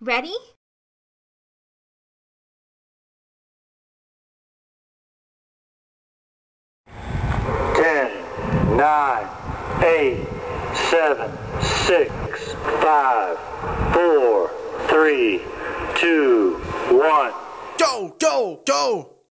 Ready? Ten, nine, eight, seven, six, five, four, three, two, one. Go, go, go!